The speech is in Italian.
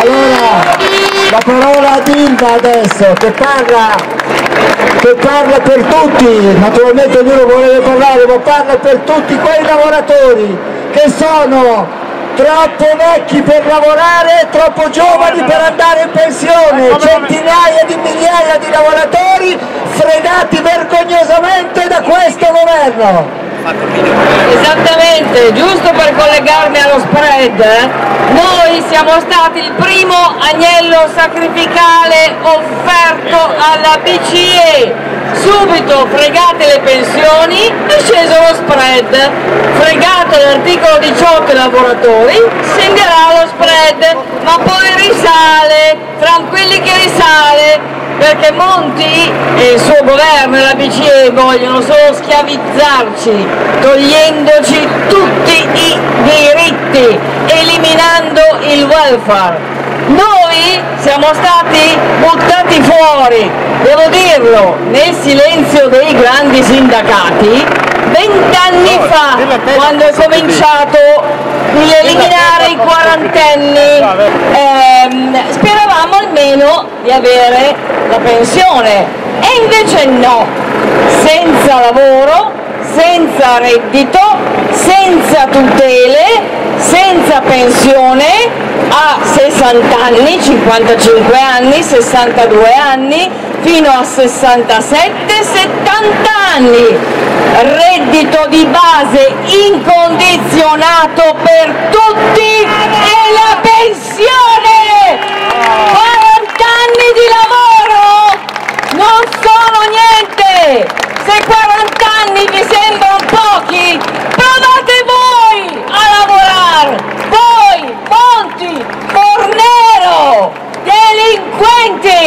Allora, la parola a Dilma adesso, che parla, che parla per tutti, naturalmente ognuno voleva parlare, ma parla per tutti quei lavoratori che sono troppo vecchi per lavorare, troppo giovani per andare in pensione, centinaia di migliaia di lavoratori fregati vergognosamente da questo governo. Esattamente, giusto per collegarmi allo spread, eh, noi siamo stati il primo agnello sacrificale offerto alla BCE. Subito fregate le pensioni, è sceso lo spread, fregato l'articolo 18 ai lavoratori, scenderà lo spread, ma poi risale, tranquilli che risale, perché Monti e il suo governo e la BCE vogliono solo schiavizzarci, togliendoci tutti i diritti, eliminando il welfare. Noi siamo stati buttati fuori, devo dirlo, nel silenzio dei grandi sindacati, vent'anni fa, quando è cominciato l'eliminare i quarantenni, ehm, speravamo almeno di avere la pensione. E invece no, senza lavoro, senza reddito, senza tutele, senza pensione a 60 anni, 55 anni, 62 anni, fino a 67-70 anni. Reddito di base incondizionato per tutti e la pensione! 40 anni di lavoro non sono niente! Se 40 anni vi sembrano pochi, provate day.